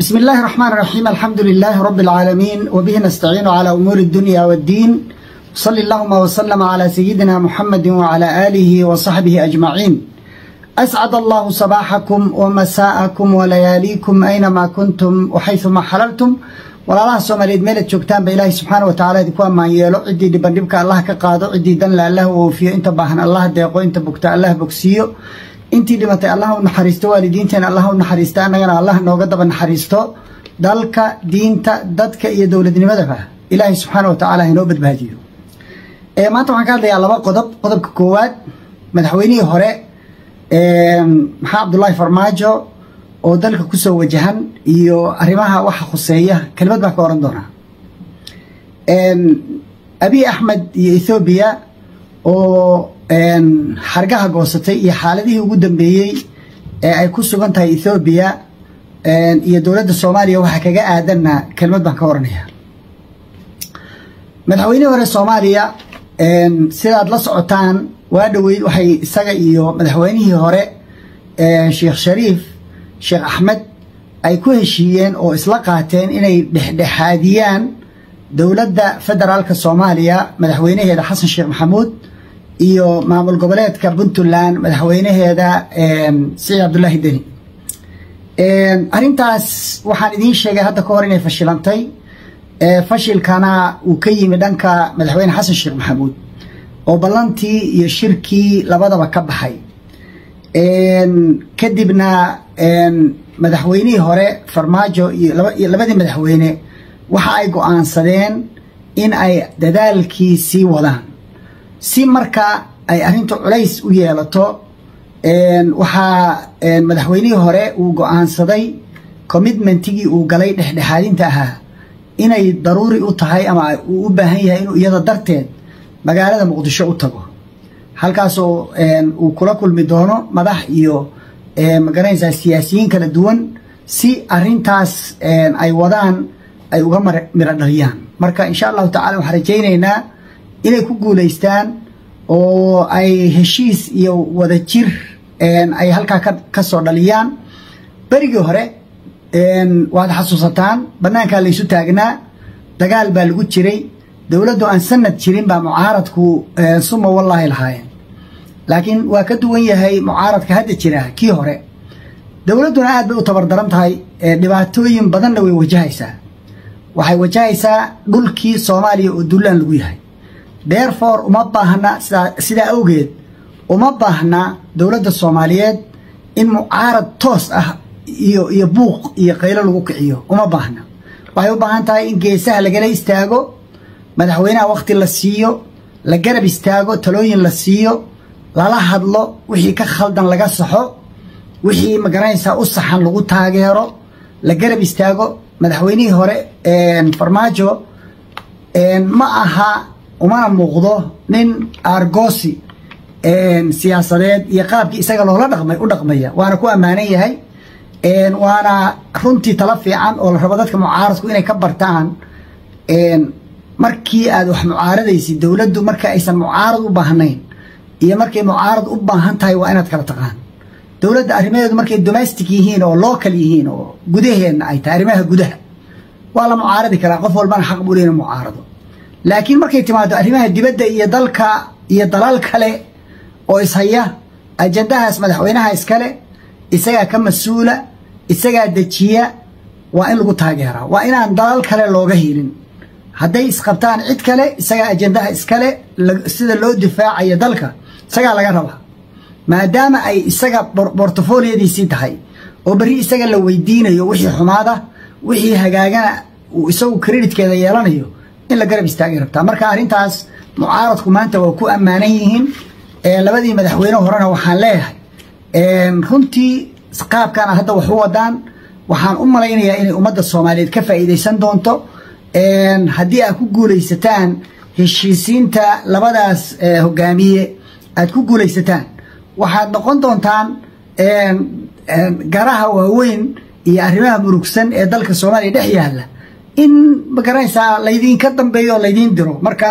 بسم الله الرحمن الرحيم الحمد لله رب العالمين وبه نستعين على أمور الدنيا والدين صلى اللهم وسلم على سيدنا محمد وعلى آله وصحبه أجمعين أسعد الله صباحكم ومساءكم ولياليكم أينما كنتم وحيثما حللتم walaalaha soomaaliyeed meelad joogtaanba ilaahay subxaana wa tacala idinku ammaan yeelo ciddii dhibandhibka allah ka qaado ciddii danle allah u oofiyo inta baahan allah deeqo inta bogta allah bogsiiyo intii dhimatay allah u naxariisto waalidiinteena allah u naxariista annagana allah nooga daba naxariisto. Dalka diinta dadka iyo dowladnimadaba ilaahay subxaana wa tacala inoo badbaadiyo. Maanta waxaan ka hadlayaa laba qodob. Qodobka koowaad madaxweynihii hore maxaa cabdullaahi farmaajo oo dalka ku soo wajahan iyo arrimaha waxa khuseeya. Kelimad baan ka oran doonaa. Abiy axmed iyo ethoobiya oo xargaha goosatay iyo xaaladihii ugu dambeeyey ee ay ku sugan tahay ethoobiya iyo dowladda soomaaliya waxa kaga aadanna kelimad baan ka oranaya madaxweynihii hore soomaaliya sidaad la socotaan waa dhoweyd waxay isaga iyo madaxweynihii hore sheekh shariif sheekh axmed ay ku heshiiyeen oo isla qaateen inay dhexdhexaadiyaan dowladda federaalka soomaaliya madaxweynaheeda xasan sheekh maxamuud iyo maamul goboleedka puntland madaxweynaheeda siciid cabdulaahi deni arrintaas waxaan idiin sheegay hadda ka hor inay fashilantay. Fashilkana uu ka yimi dhanka madaxweyne xasan sheekh maxamuud oo ballantii iyo shirkii labadaba ka baxay. Kadibna madaxweynihii hore farmaajo iyo labadii madaxweyne waxa ay go'aansadeen in ay dadaalkii sii wadaan si marka ay arrintu culays u yeelato waxaa madaxweynihii hore uu go'aansaday commitmentigii uu galay dhexdhexaadinta ahaa. Inay daruuri u tahay ama uu u baahan yahay inuu iyada darteed magaalada muqdisho u tago. Halkaasoo uu kula kulmi doono madax iyo ma garanaysaa siyaasiyiin kala duwan si arintaas ay wadaan ay uga miro dhaliyaan marka insha allahu tacala waxaan rajaynaynaa inay ku guulaystaan oo ay heshiis iyo wada jir ay halkaa ka soo dhaliyaan. Berigii hore waad xasuusataan bannaankaa laysu taagnaa dagaal baa lagu jiray dowladdu aan sanad jirin baa mucaaradku suma wallaahi lahaayeen. Laakiin waa ka duwan yahay mucaaradka hadda jira kii hore. Dowladduna aad bay u tabardaran tahay dhibaatooyin badanna way wajahaysaa. Waxay wajahaysaa dhulkii soomaaliya oo dullaan lagu yahay therefore uma baahna sidaa awgeed uma baahna dowladda soomaaliyeed in mucaarad toos ah iyo iyo buuq iyo qaylo lagu kiciyo uma baahna waxay u baahan tahay in geesaha lagala istaago madaxweynaha wakhti la siiyo la garab istaago talooyin la siiyo lala hadlo wixii ka khaldan laga saxo wixii ma garanaysaa u saxan lagu taageero la garab istaago. Madaxweynihii hore farmaajo ma aha umana muuqdo nin argosi siyaasadeed iyo qaabkii isaga loola dhaqmay u dhaqmaya. Waana ku ammaanan yahay waana runtii tala fiican oo la rabo dadka mucaaradku inay ka bartaan markii aad wax mucaaradaysid dowladdu marka aysan mucaarad u baahnayn iyo markay mucaarad u baahan tahay waa inaad kala taqaan. Dowladda arrimaheedu markay domestic yihiin oo local yihiin oo gudaheenna ay tahay arrimaha gudaha waa la mucaaradi karaa qof walbana xaq buu leena mucaarado laakiin markay timaado arrimaha dibadda iyo dalka iyo dalal kale oo ishaya ajandahaas madaxweynaha iskale isagaa ka mas'uula isagaa dejiya waa in lagu taageeraa waa inaan dalal kale looga helin. Hadday isqabtaan cid kale isagaa ajandaha iskale sida loo difaacayo dalka isagaa laga rabaa. Maadaama ay isaga bortofoliyadiisii tahay oo berri isaga la weydiinayo wixii xumaada wixii hagaagana uu isagu creditkeeda yeelanayo in la garab istaagay rabtaa. Marka arrintaas mucaaradku maanta waa ku ammaanan yihiin labadii madaxweyne horena waxaan leeyahay runtii qaabkana hadda wax u wadaan waxaan u malaynayaa inay ummadda soomaaliyeed ka faa'iidaysan doonto. Haddii aad ku guulaysataan heshiisiinta labadaas hogaamiye aad ku guulaysataan waxaad noqon doontaan garaha waaweyn iyo arrimaha murugsan ee dalka soomaaliya dhex yaalla in ma garanaysaa laydinka dambeeyo oo laydiin diro. Marka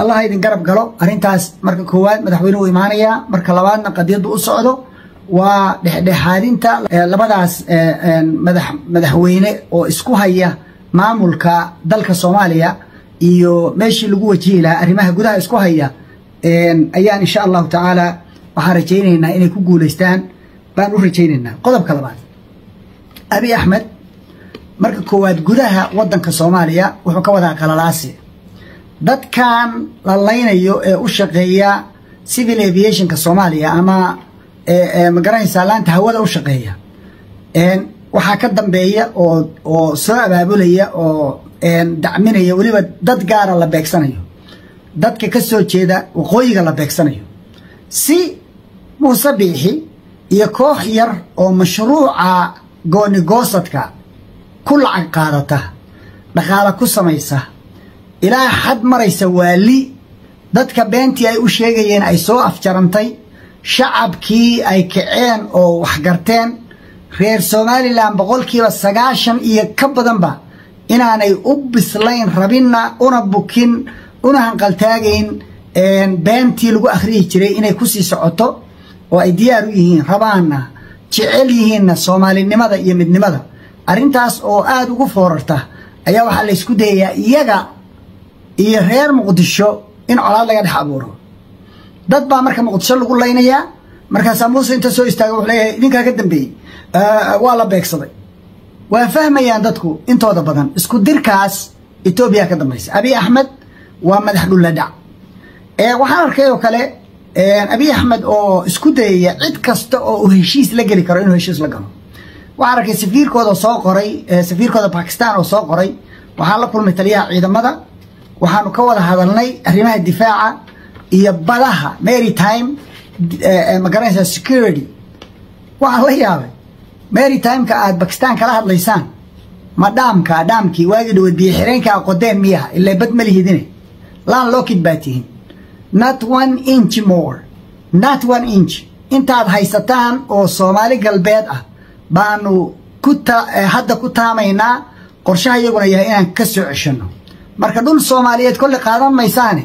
allah idin garab galo. Arrintaas marka koowaad madaxweynuhu imaanayaa. Marka labaadna qadiyaddu u socdo. Waa dhexdhexaadinta labadaas madaxweyne oo isku haya maamulka dalka soomaaliya iyo meeshii lagu wajihi lahaa arrimaha gudaha isku haya ayaan insha allahu tacaala waxaan rajaynaynaa inay ku guulaystaan baan u rajaynaynaa. Qodobka labaad. Abi axmed marka koowaad gudaha wadanka soomaaliya wuxuu ka wadaa qalalaasi dadkan la laynayo ee u shaqeeya civil aviationka soomaaliya ama ma garanaysaa laanta hawada u shaqeeya waxaa ka dambeeya oo oo soo abaabulaya oo dacminaya weliba dad gaara la beegsanayo. Dadka ka soo jeeda waqooyiga la beegsanayo. Si muuse biixi iyo koox yar oo mashruuca goonigoosadka ku lacag qaadata dhaqaale ku samaysa. Ilaa xad maraysa waali dadka beentii ay u sheegayeen ay soo afjarantay shacabkii ay kaceen oo waxgarteen reer somalilan boqolkiiba sagaashan iyo ka badanba inaanay u bislayn rabinna una bukin una hanqaltaagayn beentii lagu akhriyi jiray inay ku sii socoto. Oo ay diyaar u yihiin rabaanna jecel yihiinna soomaalinimada iyo midnimada arrintaas oo aada ugu foorarta ayaa waxaa la ysku dayayaa iyaga iyo reer muqdisho in colaad laga dhex abuuro. Dad baa marka muqdisho lagu laynayaa. Markaasaa muuse inta soo istaaga wuxuu leeyahay idinkaa ka dambeeyey waa la beegsaday. Waa fahmayaan dadku intooda badan. Isku dirkaas etoobiya ka dambaysa. Abiy axmed waa madax dhuladhac waxaan arkay oo kale abiy axmed oo isku dayaya cid kasta oo uu heshiis la geli karo inuu heshiis la galo waxaan arkay safiirkooda soo qoray safiirkooda bakistan oo soo qoray waxaan la kulmay taliyaha ciidamada. Waxaanu ka wada hadalnay arrimaha difaaca iyo badaha maritime ma garanaysaa security. Waxaan la yaabay. Maritime-ka aada bakistan kala hadlaysaan? Ma dhaamka dhaamkii waagii dhaweed biyo xireenka aqodeen miyaha ilaa bad ma lihidine. Laan lookid baa tihin not one inch more. Not one inch. Intaad haysataan oo soomaali galbeed ah baanu ku hadda ku taamaynaa qorshaha iyaguna yahay inaan ka soo ceshanno. Marka dhul soomaaliyeed kolle qaadan maysaane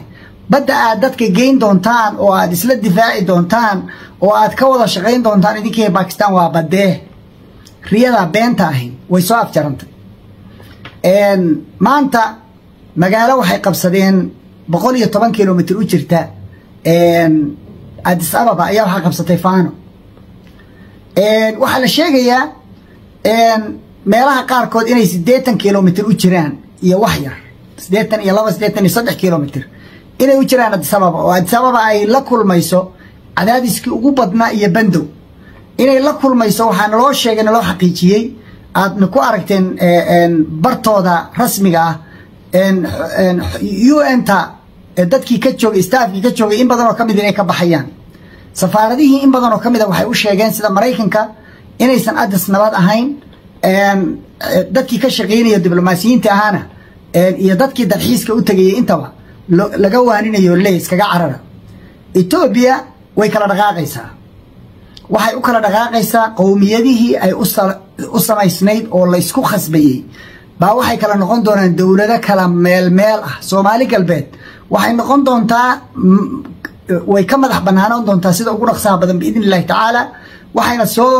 badda aad dadka geyn doontaan oo aad isla difaaci doontaan oo aad ka wada shaqayn doontaan idinkii bakistan waa badee riyadaa beenta ahi way soo afjarantay. Maanta magaalo waxay qabsadeen boqol iyo toban kilomitr u jirta. Adis ababa ayaa waxaa qabsatay fano waxaa la sheegayaa meelaha qaarkood inay siddeetan kilomitr u jiraan iyo wax yar. Siddeetan iyo laba siddeetan iyo saddex kilomitr inay u jiraan adis ababa oo adis ababa ay la kulmayso cadaadiskii ugu badnaa iyo bandow. Inay la kulmayso waxaa naloo sheegay naloo xaqiijiyey aadna ku aragteen bartooda rasmiga ah u n-ta dadkii ka joogay staafkii ka joogay in badan oo ka mid inay ka baxayaan safaaradihii in badan oo ka mid a waxay u sheegeen sida maraykanka inaysan adis nabad ahayn dadkii ka shaqaynaya diblomaasiyiinta ahaana iyo dadkii dalxiiska u tegayay intaba laga waaninayo le iskaga carara. Etoobiya way kala dhaqaaqaysaa. Waxay u kala dhaqaaqaysaa qowmiyadihii ay u samaysnayd oo la ysku khasbayey baa waxay kala noqon doonaan dowlado kala meel meel ah. Soomaali galbeed waxay noqon doontaa way ka madax banaanaan doontaa sida ugu dhaqsaha badan biidn illahi tacaala waxayna soo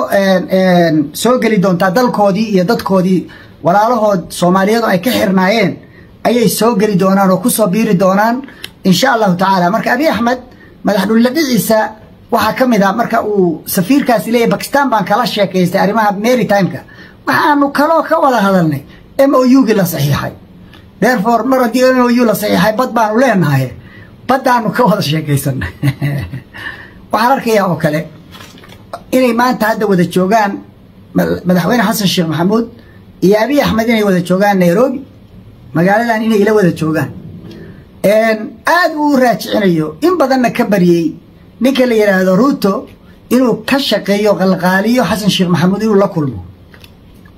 soo geli doontaa dalkoodii iyo dadkoodii. Walaalahood soomaaliyadu ay ka xirnaayeen ayay soo geli doonaan oo ku soo biiri doonaan insha allahu tacaala marka abiy axmed madax dhiciisa waxaa ka mid a marka uu safiirkaasi leeyahy bakistan baan kala sheekaystay arrimaha maritime-ka. Waxaanu kaloo ka wada hadalnay m o u gii la saxiixay. Therefore mar haddii m o u la saxiixay bad baanu leenahay baddaanu ka wada sheekaysanay waxaan arkayaa oo kale inay maanta hadda wada joogaan madaxweyne xasan sheekh maxamuud iyo abiy axmed inay wada joogaan nairobi. Magaaladan inay ila wada joogaan. Aad uu raajicinayo. In badanna ka baryey. Ninka la yidhaahdo ruto inuu ka shaqeeyo qalqaaliyo xasan sheekh maxamuud inuu la kulmo.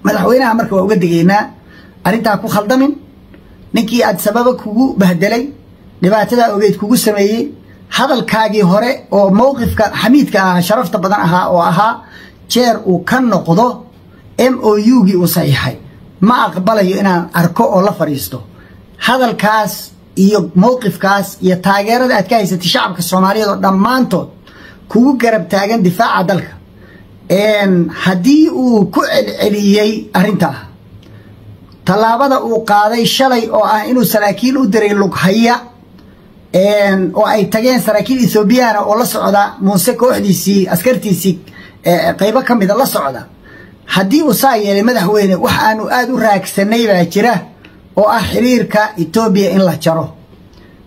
Madaxweynaha marka waa uga degaynaa arrintaa ku khaldamin. Ninkii aad sababa kugu bahdelay dhibaatadaa ogeyd kugu sameeyey hadalkaagii hore oo mowqifka xamiidka ahaa sharafta badan ahaa oo ahaa jeer uu ka noqdo m o u gii uu saxiixay. Ma aqbalayo inaan arko oo la fadhiisto. Hadalkaas iyo mowqifkaas iyo taageerada aad ka haysatay shacabka soomaaliyeed oo dhammaantood kugu garab taagan difaaca dalka. Haddii uu ku celceliyey arrintaa tallaabada uu qaaday shalay oo ah inuu saraakiil u diray lughaya oo ay tageen saraakiil ethoobiyaana oo la socda muuse kooxdiisii askartiisii qaybo ka mida la socda. Haddii uu saa yeelay madaxweyne wax aanu aada u raagsanay baa jira oo ah xiriirka etoobiya in la jaro.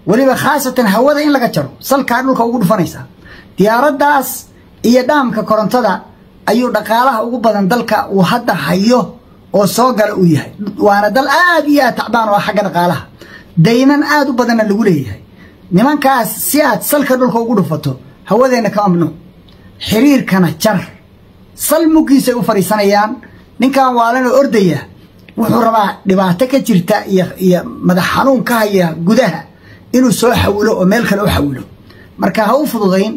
Weliba khaasatan hawada in laga jaro salkaa dhulka ugu dhufanaysaa diyaaraddaas iyo dhaamka korontada ayuu dhaqaalaha ugu badan dalka uu hadda hayo oo soo gala uu yahay. Waana dal aad iyo aad tacbaan oo ah xagga dhaqaalaha. Daynan aad u badanna lagu leeyahay nimankaas si aad salka dhulka ugu dhufato hawadeenna ka mamnuuc xiriirkana jar. Sal muggiisay u fadhiisanayaan ninkan waalanoo ordaya. Wuxuu rabaa dhibaato ka jirta iyo madax xanuun ka haya gudaha inuu soo xawilo oo meel kale u xawilo marka ha u fududayn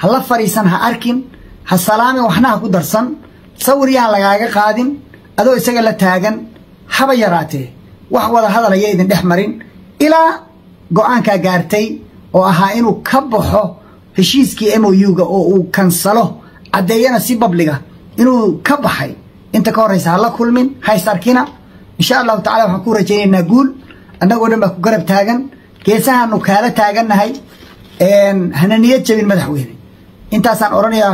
ha la fadhiisan ha arkin ha salaamin waxna ha ku darsan. Sawir yaan lagaaga qaadin adoo isaga la taagan haba yaraatee. Wax wada hadal aya idin dhex marin. Ilaa go'aankaa gaartay oo ahaa inuu ka baxo heshiiskii m o u-ga oo uu kansalo caddeeyana si babliga inuu ka baxay. Inta ka horraysa ha la kulmin hays arkina insha allahu tacala waxaan ku rajaynaynaa guul. Annagoo dhan baa ku garab taagan. Geesahaanu kaala taagannahay hana niyad jabin madaxweyne. Intaasaan odhanaya